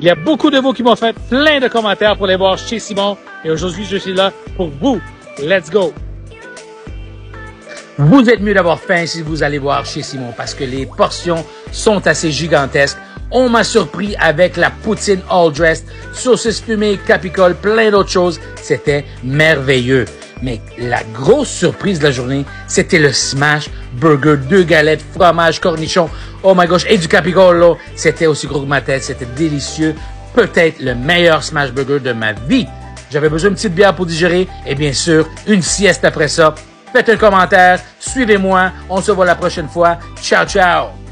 Il y a beaucoup de vous qui m'ont fait plein de commentaires pour les voir chez Simon. Et aujourd'hui, je suis là pour vous. Let's go! Vous êtes mieux d'avoir faim si vous allez voir chez Simon parce que les portions sont assez gigantesques. On m'a surpris avec la poutine all dressed, saucisse fumée, capicole, plein d'autres choses. C'était merveilleux. Mais la grosse surprise de la journée, c'était le smash burger, deux galettes, fromage, cornichon, oh my gosh, et du capicolo. C'était aussi gros que ma tête, c'était délicieux. Peut-être le meilleur smash burger de ma vie. J'avais besoin d'une petite bière pour digérer et bien sûr, une sieste après ça. Faites un commentaire, suivez-moi, on se voit la prochaine fois. Ciao, ciao!